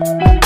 Música